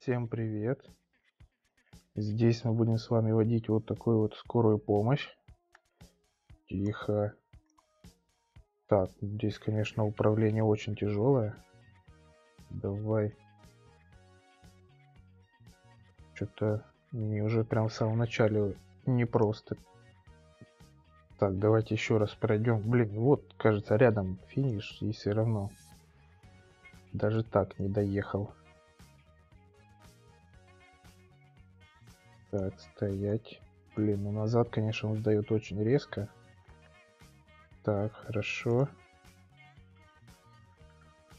Всем привет! Здесь мы будем с вами водить вот такую вот скорую помощь. Тихо. Так, здесь, конечно, управление очень тяжелое. Давай. Что-то мне уже прям в самом начале непросто. Так, давайте еще раз пройдем. Блин, вот, кажется, рядом финиш, и все равно. Даже так не доехал. Так, стоять. Блин, ну назад, конечно, он сдает очень резко. Так, хорошо.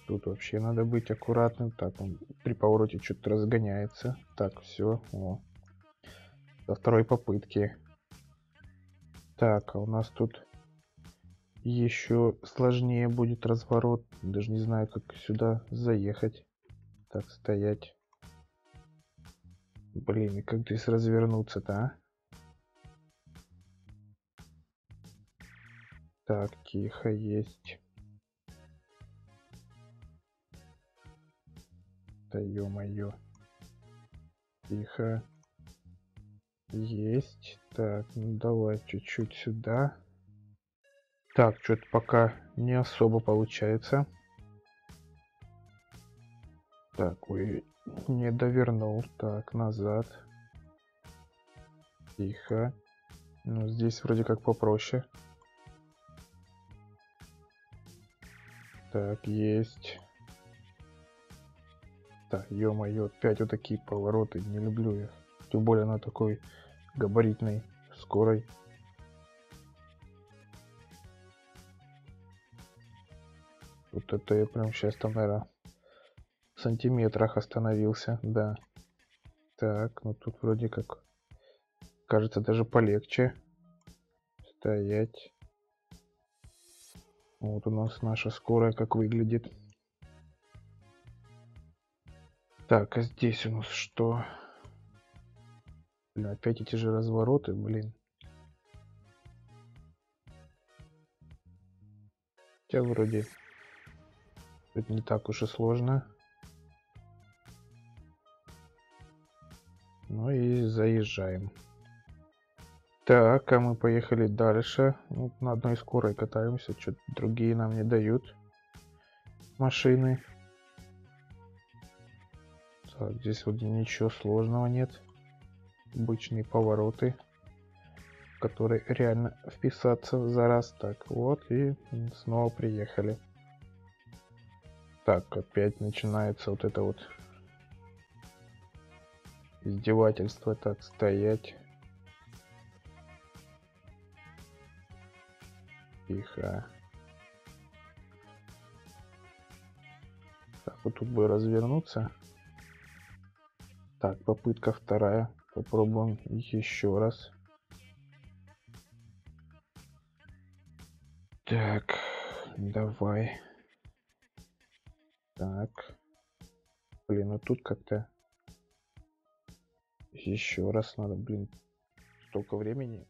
Тут вообще надо быть аккуратным. Так, он при повороте что-то разгоняется. Так, все. О. Со второй попытки. Так, а у нас тут еще сложнее будет разворот. Даже не знаю, как сюда заехать. Так, стоять. Блин, как здесь развернуться-то, а? Так, тихо, есть. Да ё-моё. Тихо. Есть. Так, ну давай чуть-чуть сюда. Так, что-то пока не особо получается. Так, ой, не довернул. Так, назад. Тихо. Ну, здесь вроде как попроще. Так, есть. Так, ё-моё, опять вот такие повороты, не люблю их. Тем более на такой габаритной, скорой. Вот это я прям сейчас там, наверное, сантиметрах остановился, да. Так, ну тут вроде как, кажется, даже полегче. Стоять. Вот у нас наша скорая как выглядит. Так, а здесь у нас что? Блин, опять эти же развороты, блин. Хотя вроде это не так уж и сложно. Ну и заезжаем. Так, а мы поехали дальше. Ну, на одной скорой катаемся, что-то другие нам не дают машины. Так, здесь вот ничего сложного нет. Обычные повороты, в которые реально вписаться за раз. Так, вот и снова приехали. Так, опять начинается вот это вот издевательство. Так, стоять. Тихо. Так, вот тут бы развернуться. Так, попытка вторая. Попробуем еще раз. Так, давай. Так. Блин, ну тут как-то еще раз надо, блин, столько времени